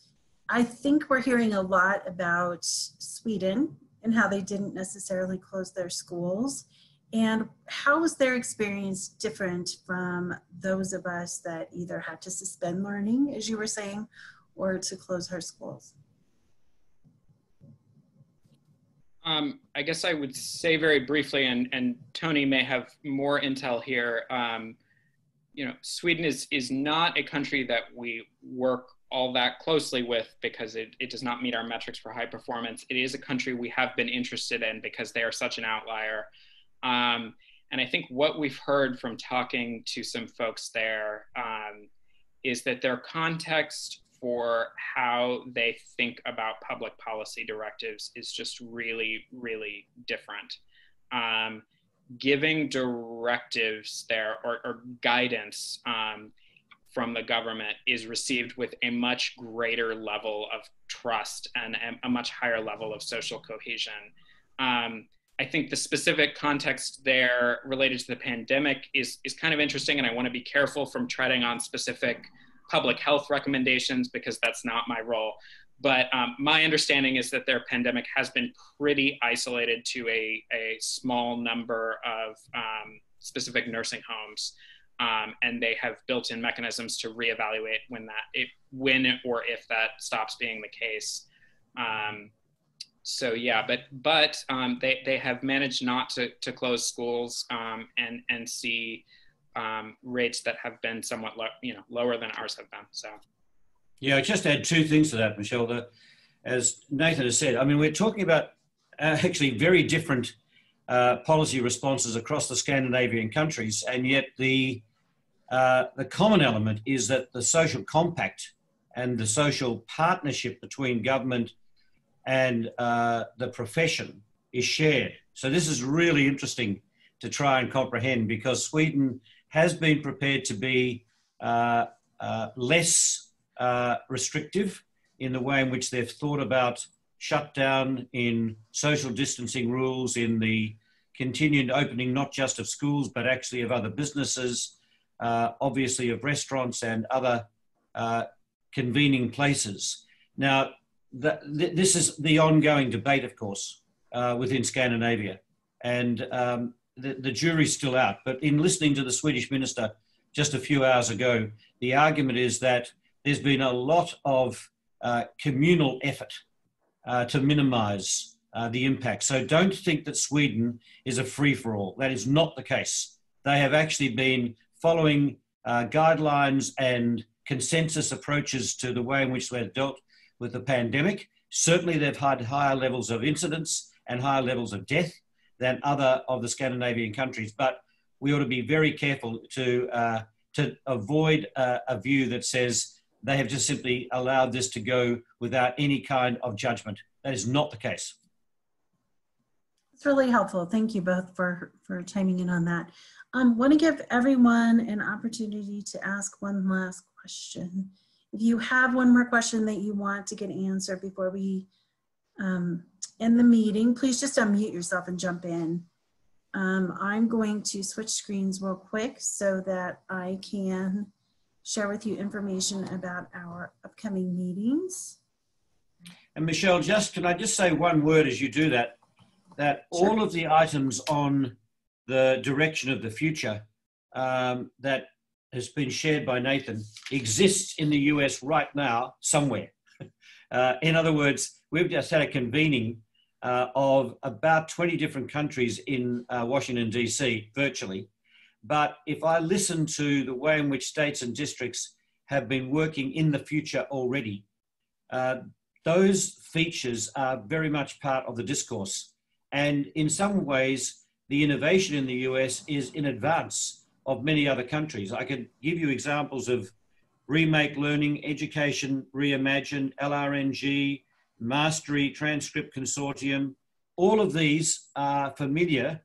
I think we're hearing a lot about Sweden and how they didn't necessarily close their schools. And how was their experience different from those of us that either had to suspend learning, as you were saying, or to close our schools? Um, I guess I would say very briefly, and, and Tony may have more intel here. Um, you know, Sweden is is not a country that we work all that closely with because it, it does not meet our metrics for high performance. It is a country we have been interested in because they are such an outlier. Um, and I think what we've heard from talking to some folks there um, is that their context for how they think about public policy directives is just really, really different. Um, giving directives there or, or guidance um, from the government is received with a much greater level of trust and a, much higher level of social cohesion. Um, I think the specific context there related to the pandemic is, is kind of interesting, and I want to be careful from treading on specific public health recommendations because that's not my role. But um, my understanding is that their pandemic has been pretty isolated to a, a small number of um, specific nursing homes. Um, and they have built-in mechanisms to reevaluate when that, if, when or if that stops being the case. Um, so yeah, but but um, they they have managed not to to close schools um, and and see rates that have been somewhat you know lower than ours have been. So yeah, I just add two things to that, Michelle. As Nathan has said, I mean we're talking about uh, actually very different uh, policy responses across the Scandinavian countries, and yet the uh, the common element is that the social compact and the social partnership between government and uh, the profession is shared. So this is really interesting to try and comprehend because Sweden has been prepared to be uh, uh, less uh, restrictive in the way in which they've thought about shutdown in social distancing rules, in the continued opening not just of schools but actually of other businesses, uh, obviously of restaurants and other uh, convening places. Now, the, this is the ongoing debate, of course, uh, within Scandinavia. And um, the, the jury's still out. But in listening to the Swedish minister just a few hours ago, the argument is that there's been a lot of uh, communal effort uh, to minimize uh, the impact. So don't think that Sweden is a free for all. That is not the case. They have actually been following uh, guidelines and consensus approaches to the way in which they've dealt with the pandemic. Certainly, they've had higher levels of incidence and higher levels of death than other of the Scandinavian countries. But we ought to be very careful to, uh, to avoid uh, a view that says they have just simply allowed this to go without any kind of judgment. That is not the case. It's really helpful. Thank you both for, for chiming in on that. I um, want to give everyone an opportunity to ask one last question. If you have one more question that you want to get answered before we um, end the meeting, please just unmute yourself and jump in. Um, I'm going to switch screens real quick so that I can share with you information about our upcoming meetings. And Michelle, just can I just say one word as you do that? That sure. all of the items on the direction of the future um, that has been shared by Nathan exists in the US right now somewhere. Uh, in other words, we've just had a convening uh, of about 20 different countries in uh, Washington, D.C., virtually. But if I listen to the way in which states and districts have been working in the future already, uh, those features are very much part of the discourse. And in some ways, the innovation in the US is in advance of many other countries. I could give you examples of Remake Learning, Education Reimagined, LRNG, Mastery Transcript Consortium. All of these are familiar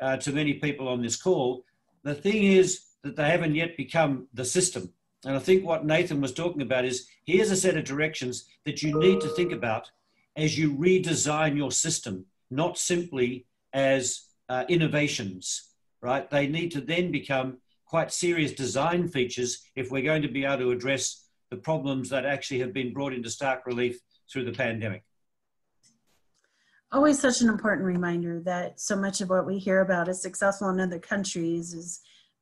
uh, to many people on this call. The thing is that they haven't yet become the system. And I think what Nathan was talking about is here's a set of directions that you need to think about as you redesign your system, not simply as uh, innovations, right? They need to then become quite serious design features if we're going to be able to address the problems that actually have been brought into stark relief through the pandemic. Always such an important reminder that so much of what we hear about is successful in other countries is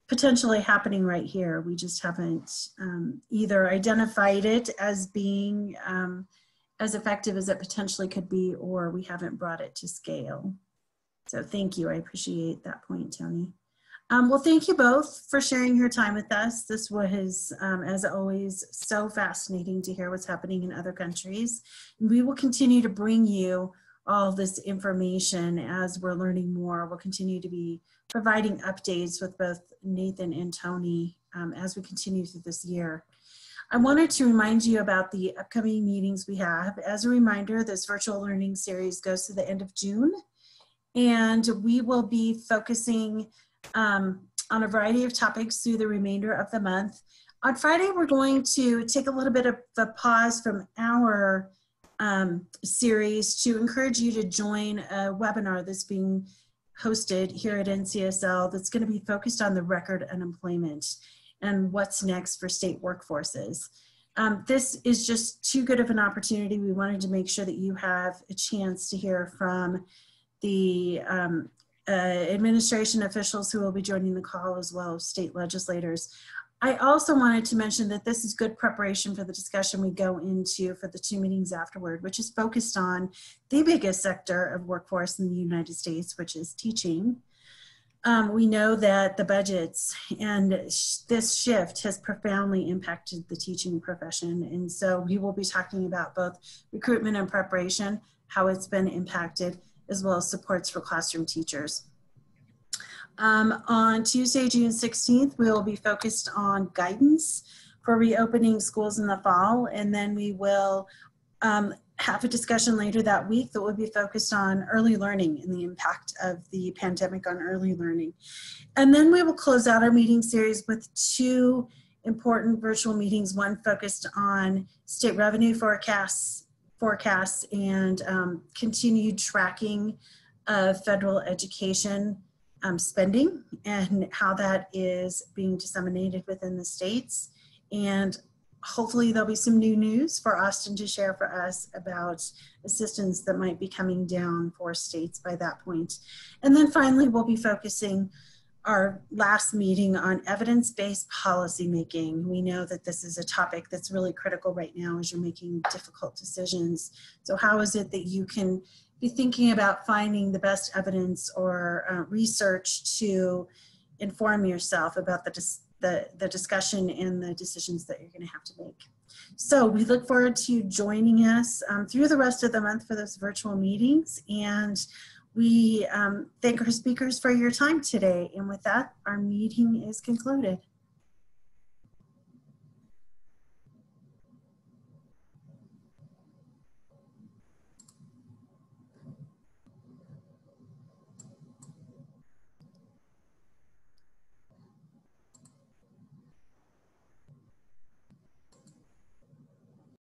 potentially happening right here. We just haven't um, either identified it as being um, as effective as it potentially could be, or we haven't brought it to scale. So thank you. I appreciate that point, Tony. Um, well, thank you both for sharing your time with us. This was, um, as always, so fascinating to hear what's happening in other countries. We will continue to bring you all this information as we're learning more. We'll continue to be providing updates with both Nathan and Tony um, as we continue through this year. I wanted to remind you about the upcoming meetings we have. As a reminder, this virtual learning series goes to the end of June, and we will be focusing um, on a variety of topics through the remainder of the month. On Friday, we're going to take a little bit of a pause from our um, series to encourage you to join a webinar that's being hosted here at NCSL that's going to be focused on the record unemployment and what's next for state workforces. Um, this is just too good of an opportunity. We wanted to make sure that you have a chance to hear from the um, uh, administration officials who will be joining the call as well as state legislators. I also wanted to mention that this is good preparation for the discussion we go into for the two meetings afterward, which is focused on the biggest sector of workforce in the United States, which is teaching. Um, we know that the budgets and sh this shift has profoundly impacted the teaching profession. And so we will be talking about both recruitment and preparation, how it's been impacted, as well as supports for classroom teachers. Um, on Tuesday, June 16th, we will be focused on guidance for reopening schools in the fall, and then we will um, have a discussion later that week that will be focused on early learning and the impact of the pandemic on early learning. And then we will close out our meeting series with two important virtual meetings, one focused on state revenue forecasts forecasts and um, continued tracking of federal education um, spending and how that is being disseminated within the states. And hopefully there'll be some new news for Austin to share for us about assistance that might be coming down for states by that point. And then finally, we'll be focusing our last meeting on evidence-based policymaking. We know that this is a topic that's really critical right now as you're making difficult decisions. So how is it that you can be thinking about finding the best evidence or uh, research to inform yourself about the, dis the, the discussion and the decisions that you're gonna have to make. So we look forward to joining us um, through the rest of the month for those virtual meetings. And we um, thank our speakers for your time today. And with that, our meeting is concluded.